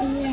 Yeah.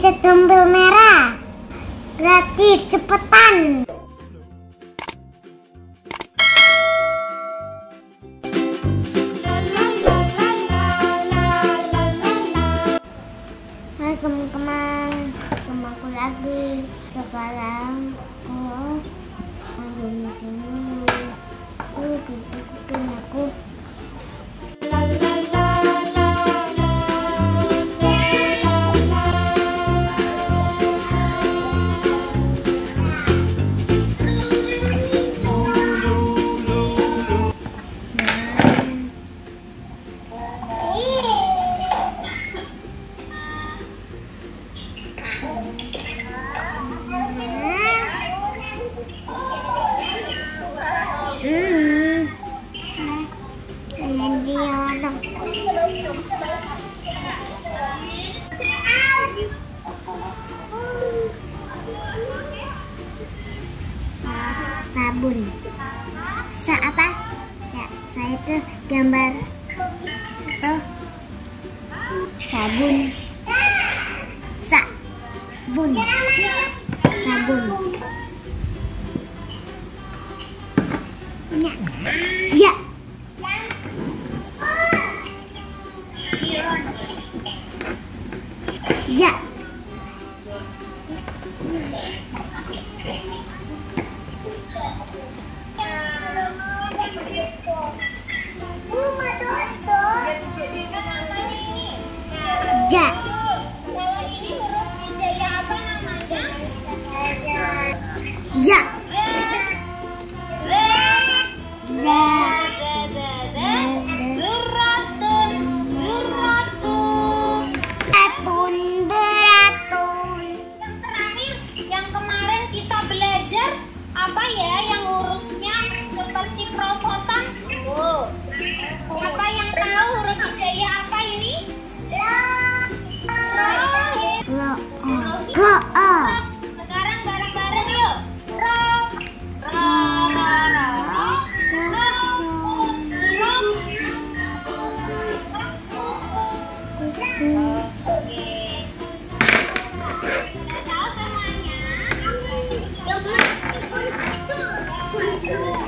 pencet tombol merah. Gratis cepetan. Hai teman-teman. Temanku lagi. Sekarang aku mau bikin dulu aku gitu aku. itu gambar itu sabun. Sabun. Sabun. Punya. Jazz. Thank you.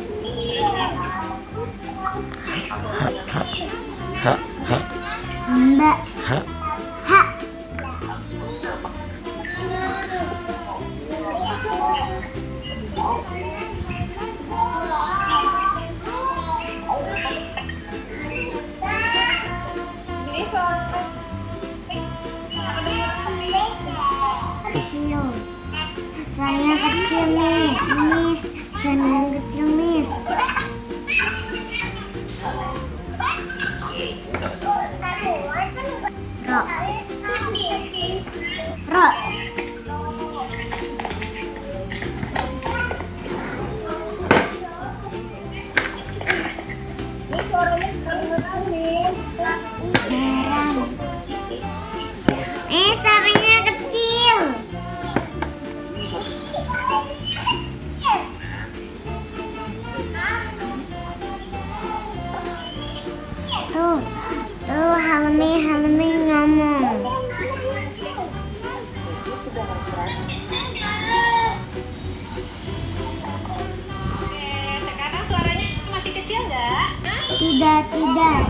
你好好好好好好 Rok. Rok. again.